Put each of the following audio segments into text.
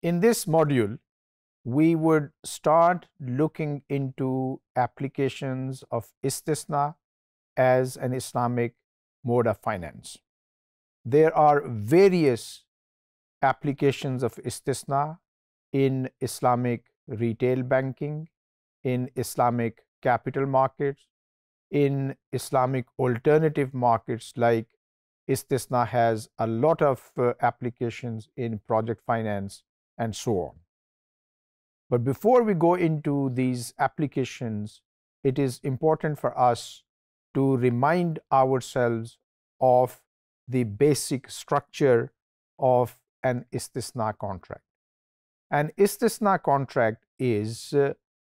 In this module, we would start looking into applications of istisna as an Islamic mode of finance. There are various applications of istisna in Islamic retail banking, in Islamic capital markets, in Islamic alternative markets like istisna has a lot of uh, applications in project finance and so on. But before we go into these applications, it is important for us to remind ourselves of the basic structure of an istisna contract. An istisna contract is uh,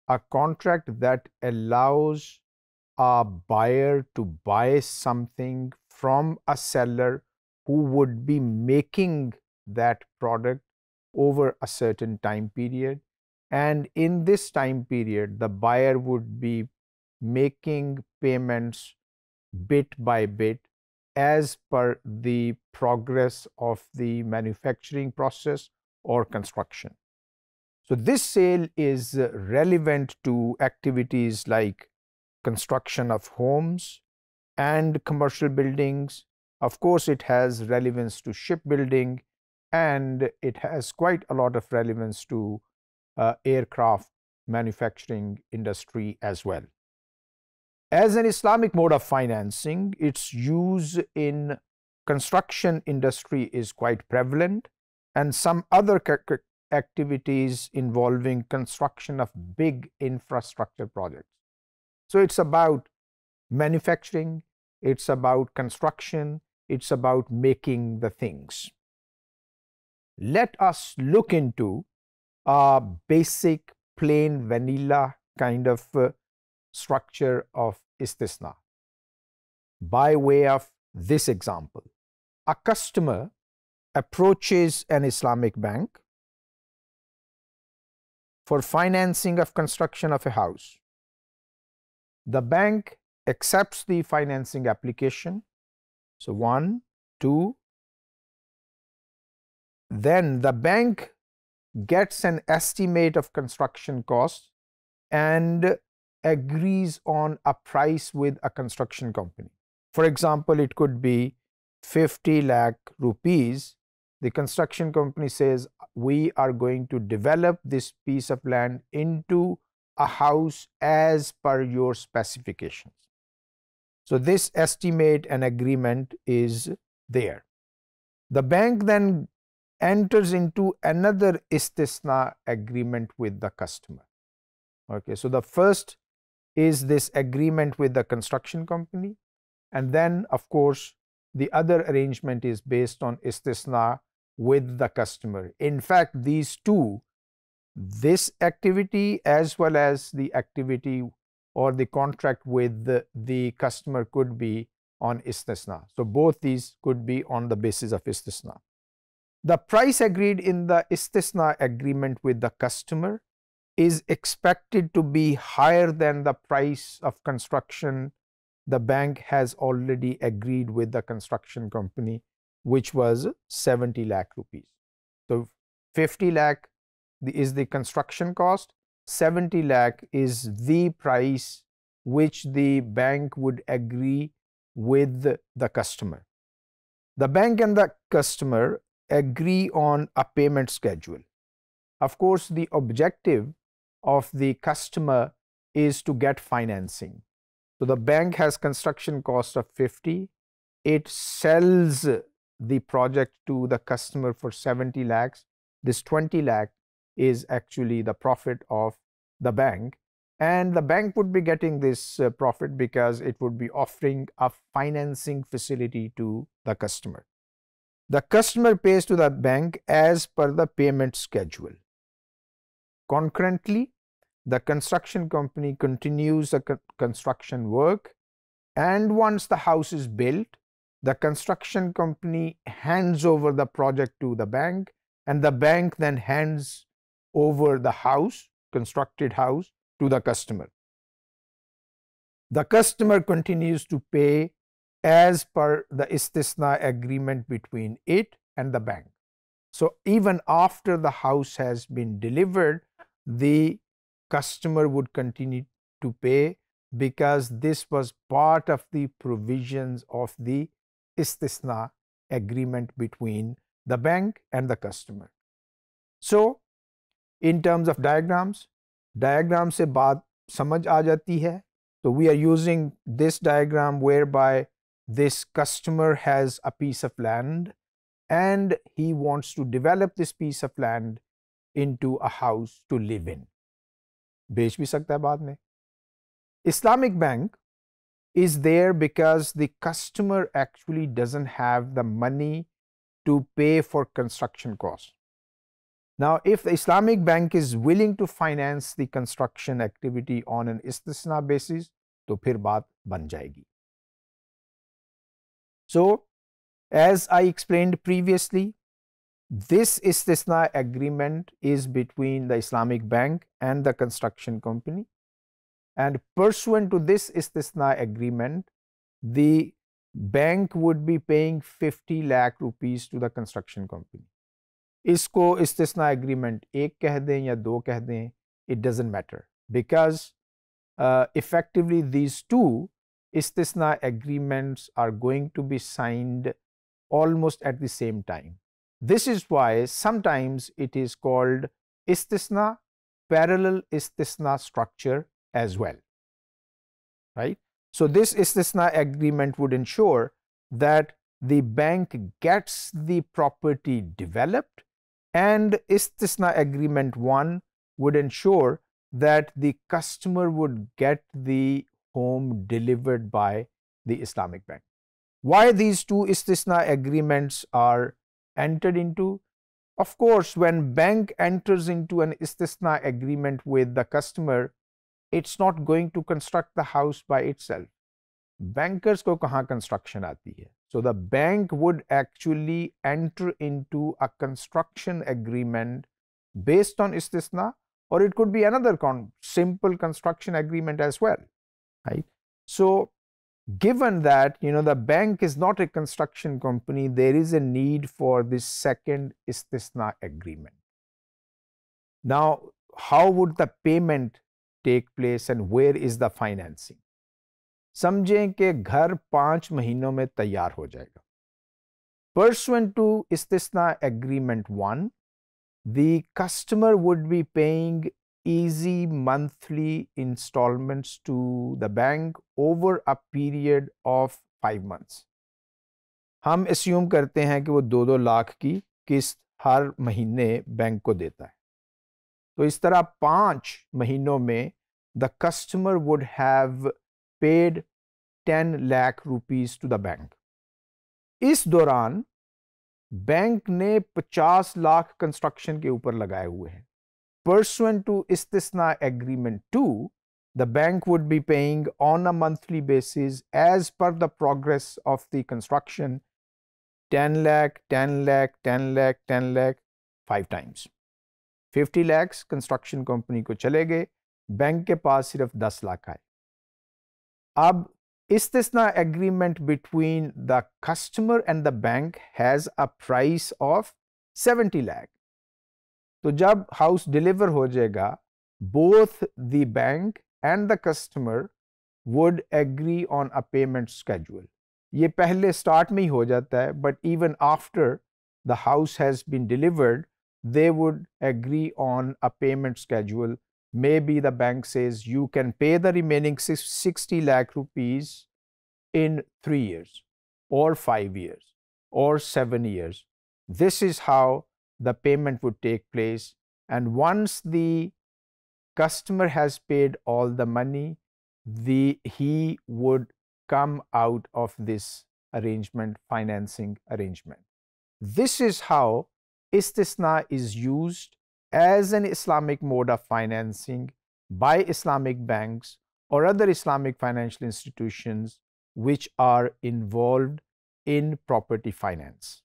a contract that allows a buyer to buy something from a seller who would be making that product over a certain time period and in this time period the buyer would be making payments bit by bit as per the progress of the manufacturing process or construction. So, this sale is relevant to activities like construction of homes and commercial buildings. Of course, it has relevance to shipbuilding and it has quite a lot of relevance to uh, aircraft manufacturing industry as well. As an Islamic mode of financing, its use in construction industry is quite prevalent and some other activities involving construction of big infrastructure projects. So, it is about manufacturing, it is about construction, it is about making the things. Let us look into a basic plain vanilla kind of uh, structure of istisna by way of this example. A customer approaches an Islamic bank for financing of construction of a house. The bank accepts the financing application. So, one, two, then the bank gets an estimate of construction costs and agrees on a price with a construction company. For example, it could be 50 lakh rupees. The construction company says, we are going to develop this piece of land into a house as per your specifications. So, this estimate and agreement is there. The bank then enters into another istisna agreement with the customer. Okay, so the first is this agreement with the construction company and then of course the other arrangement is based on istisna with the customer. In fact, these two this activity as well as the activity or the contract with the, the customer could be on istisna. So, both these could be on the basis of istisna. The price agreed in the istisna agreement with the customer is expected to be higher than the price of construction the bank has already agreed with the construction company which was 70 lakh rupees. So, 50 lakh is the construction cost, 70 lakh is the price which the bank would agree with the customer. The bank and the customer agree on a payment schedule. Of course, the objective of the customer is to get financing. So, the bank has construction cost of 50, it sells the project to the customer for 70 lakhs, this 20 lakh is actually the profit of the bank and the bank would be getting this uh, profit because it would be offering a financing facility to the customer. The customer pays to the bank as per the payment schedule. Concurrently, the construction company continues the co construction work and once the house is built, the construction company hands over the project to the bank and the bank then hands over the house, constructed house to the customer. The customer continues to pay as per the istisna agreement between it and the bank. So, even after the house has been delivered, the customer would continue to pay because this was part of the provisions of the istisna agreement between the bank and the customer. So, in terms of diagrams, diagram se baat samajh aa jati hai. So, we are using this diagram whereby this customer has a piece of land and he wants to develop this piece of land into a house to live in. बेच भी सकता है बाद में Islamic Bank is there because the customer actually doesn't have the money to pay for construction costs. Now, if the Islamic Bank is willing to finance the construction activity on an istisna basis, तो फिर बात बन जाएगी. So, as I explained previously, this istisna agreement is between the Islamic Bank and the construction company. And pursuant to this istisna agreement, the bank would be paying 50 lakh rupees to the construction company. इसको istisna agreement एक कह दें या दो कह दें it doesn't matter because uh, effectively these two istisna agreements are going to be signed almost at the same time. This is why sometimes it is called istisna parallel istisna structure as well, right? So this istisna agreement would ensure that the bank gets the property developed and istisna agreement 1 would ensure that the customer would get the home delivered by the Islamic Bank. Why these two istisna agreements are entered into? Of course, when bank enters into an istisna agreement with the customer, it's not going to construct the house by itself. Bankers ko kahan construction aati hai? So the bank would actually enter into a construction agreement based on istisna or it could be another simple construction agreement as well, right? So given that you know the bank is not a construction company, there is a need for this second istisna agreement. Now, how would the payment take place and where is the financing? समझें कि घर पांच महीनों में तैयार हो जाएगा Pursuant to istisna agreement 1 the customer would be paying easy monthly installments to the bank over a period of five months. हम एस्यूम करते हैं कि वो दो दो लाख की किस्त हर महीने बैंक को देता है। तो इस तरह पाँच महीनों में the customer would have paid ten lakh rupees to the bank इस दौरान बैंक ने 50 लाख कंस्ट्रक्शन के ऊपर लगाए हुए हैं। pursuant to istisna agreement 2 the bank would be paying on a monthly basis as per the progress of the construction 10 lakh 10 lakh 10 lakh 10 lakh five times 50 lakhs construction company को चले गए bank के पास सिर्फ 10 लाख आए अब Istisna agreement between the customer and the bank has a price of 70 lakh. तो जब house deliver हो जाएगा both the bank and the customer would agree on a payment schedule ये पहले स्टार्ट में ही हो जाता है but even after the house has been delivered they would agree on a payment schedule maybe the bank says you can pay the remaining sixty lakh rupees in three years और five years और seven years this is how the payment would take place. And once the customer has paid all the money, the, he would come out of this arrangement, financing arrangement. This is how istisna is used as an Islamic mode of financing by Islamic banks or other Islamic financial institutions which are involved in property finance.